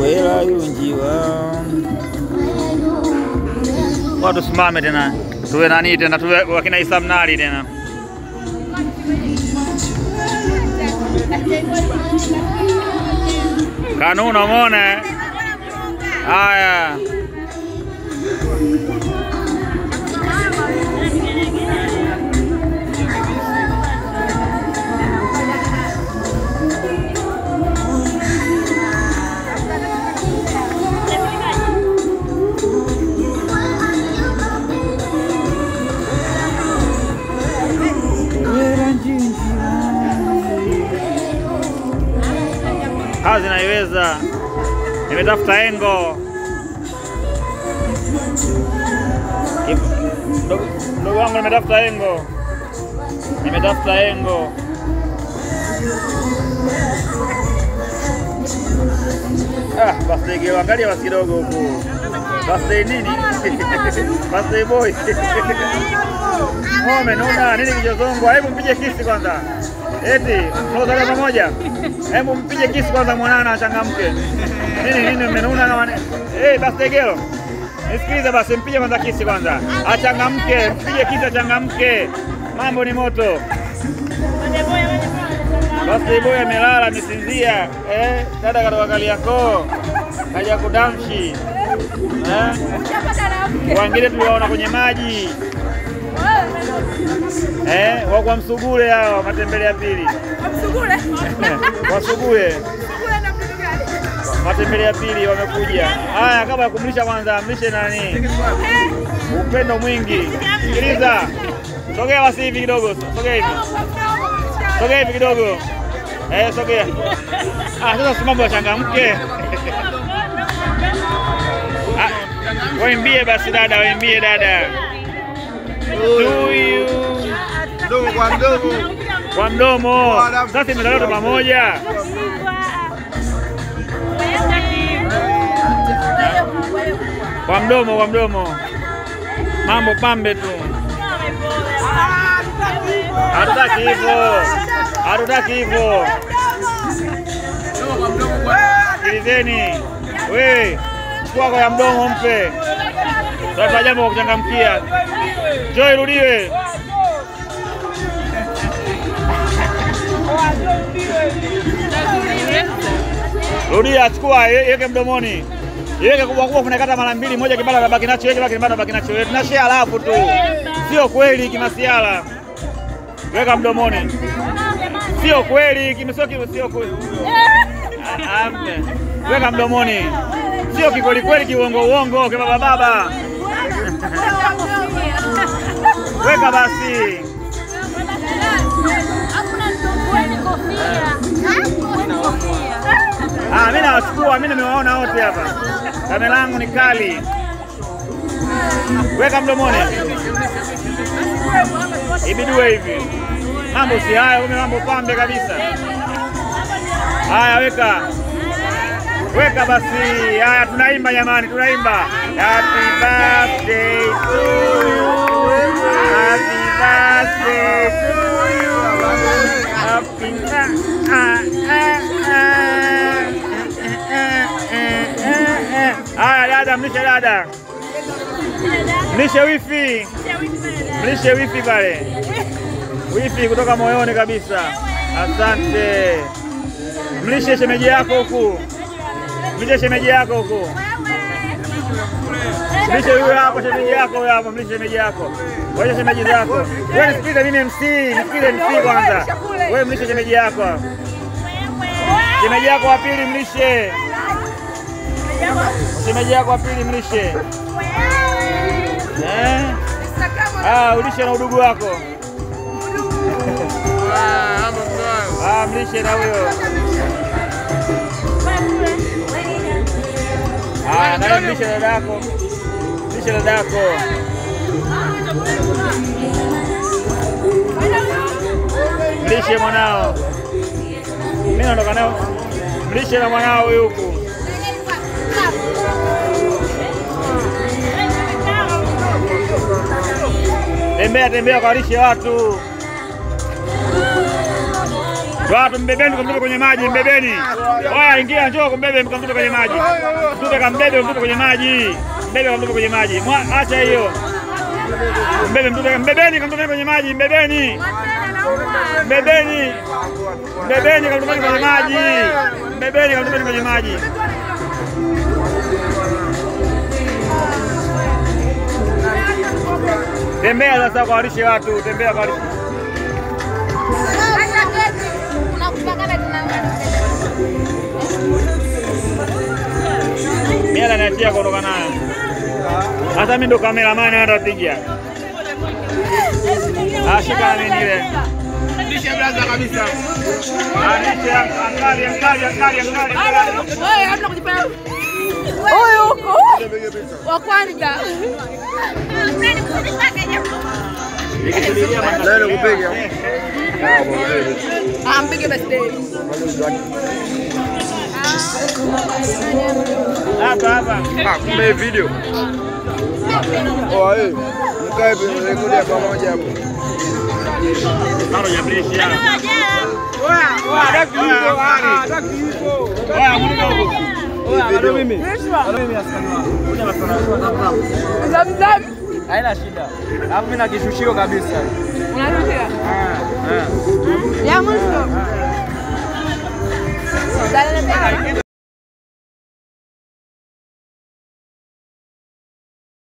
wela yunjiwa. Watu tena, tuwe nani tena, tuwe wakina Isa Mnali tena. Kanuna mone eh? Haya. Naiweza, nimetafuta engo. Ndugu wangu, nimetafuta engo, nimetafuta engo. Ah, birthday girl, angalia basi kidogo huku. Birthday nini? Birthday boy. Ngome nuna nini kijozongwa? Hebu mpige kisi kwanza. Eti, mnaozaliwa pamoja? Hebu mpige kisi kwanza mwanana achangamke. Nini nini mmenuna kama ni? Eh, basi Tegelo. Nisikilize basi mpige kwanza kisi kwanza. Achangamke, mpige kisi achangamke. Mambo ni moto. Basi boy amelala misinzia Eh, dada katoka Kariakoo. Kaja kudamshi. Eh? Wengine tuliwaona kwenye maji. Eh, wa kwa Msugule hao matembele ya pili. Msugule? Kwa Wasugule matembele ya pili wamekuja. Haya, kabla ya kumlisha kwanza, mlishe nani? Upendo mwingi. Sikiliza, sogea basi hivi kidogo, sogea hivi, sogea hivi kidogo. Eh, sogea. Ah, sasa simama changamke. Ah, Waimbie basi dada, waimbie dada. Tuyu Mdogo kwa mdomo kwa mdomo. Sasa imetolewa pamoja. Kwa mdomo, kwa mdomo. Mambo pambe tu. Hatutaki hivyo, hatutaki hivyo. Sikilizeni wewe, kwako ya mdomo mpe. Sasa jambo kuchangamkia. Njoo irudiwe. Rudia, chukua, iweke mdomoni. Iweke kubwa kubwa, kunakata mara mbili, moja kibanda nabaki nacho, weke kibanda nabaki nacho. Tunashare alafu tu. Sio kweli kimasiala. Weka mdomoni. Sio kweli, kimesio sio kweli. Weka mdomoni. Sio kikweli kweli kiuongo uongo kibaba baba. Weka basi. Ah, mimi nawachukua, mimi nimewaona wote hapa. Kamera yangu ni kali. Weka mdomoni. Ibidue hivi. Mambo si haya, ume mambo pambe kabisa. Haya, weka. Weka basi. Haya, tunaimba jamani, tunaimba. Happy birthday to you. Happy birthday to you. Happy dada, mlishe dada, mlishe wifi, mlishe wifi pale, wifi kutoka moyoni kabisa. Asante. Mlishe shemeji yako huku, mlishe shemeji yako huku, mlishe huyo hapo, shemeji yako huyo hapo, mlishe shemeji yako, wacha shemeji zako. Wewe nisikilize mimi MC, nisikilize MC kwanza. Wewe mlishe shemeji yako, shemeji yako wa pili mlishe, shemeji kwa wa pili mlishe. Eh? Ah, ulishe na udugu wako. Ah, mlishe na huyo. Ah, naye mlishe dada yako. Mlishe dada yako. Mlishe mwanao. Mimi naondoka nao. Mlishe na mwanao huyu huku. Tembea tembea, karishe watu. Watu mbebeni, kumtupa kwenye maji, mbebeni. Oya, ingia, njoo kumbebe, kamtupe kwenye maji. Mtupe, kambebe, mtupe kwenye maji. Mbebe, kamtupa kwenye maji. Acha hiyo. Mbebe, mtupe, mbebeni, kamtupa kwenye maji, mbebeni. Mbebeni. Mbebeni, kamtupa kwenye maji. Mbebeni, kamtupa kwenye maji. Tembea sasa kwa walishe watu, tembea kwa walishe. Mimi ananiachia kuondoka nayo. Hata mimi ndo kameramani atapiga. Ashika mimi nini ile? Lishe blaza kabisa. angalia, angalia, angalia, angalia. angali. Huyu huko wa kwanza ampige birthday. Hapa hapa. Ah, kumbe video. Oh, eh. Mkae rekodi ya pamoja hapo. Bado hajamlisha. Oya, daki yuko, ah, daki yuko. Oya, Halo mimi. Halo Haina shida. Alafu mimi na kishushio kabisa. Unashushia? Ah, ah. Ya mwisho. Ah, ah.